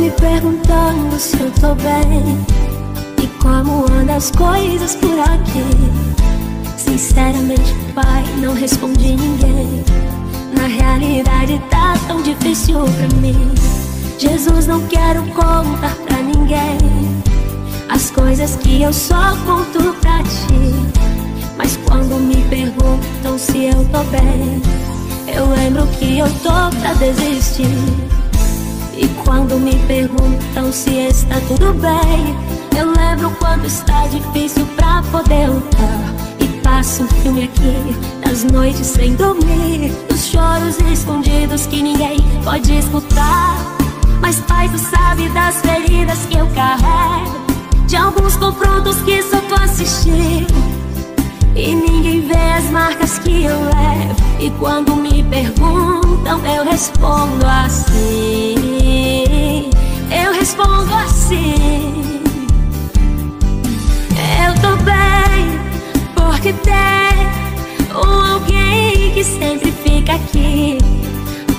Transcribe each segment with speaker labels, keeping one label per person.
Speaker 1: me perguntando se eu tô bem E como andam as coisas por aqui. Sinceramente, pai, não respondi ninguém. Na realidade tá tão difícil pra mim. Jesus, não quero contar pra ninguém As coisas que eu só conto pra ti. Mas quando me perguntam se eu tô bem Eu lembro que eu tô pra desistir perguntam se está tudo bem. Eu lembro quando está difícil pra poder lutar. E passo um filme aqui, das noites sem dormir. Dos choros escondidos que ninguém pode escutar. Mas pai, tu sabe das feridas que eu carrego. De alguns confrontos que só tu assistiu E ninguém vê as marcas que eu levo. E quando me perguntam eu respondo assim fica aqui.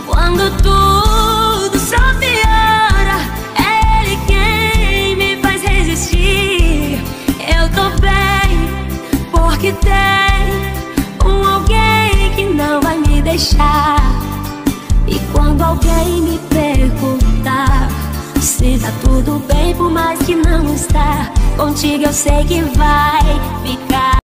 Speaker 1: Quando tudo só piora É ele quem me faz resistir. Eu tô bem porque tem um alguém que não vai me deixar. E quando alguém me perguntar se tá tudo bem, por mais que não está Contigo eu sei que vai ficar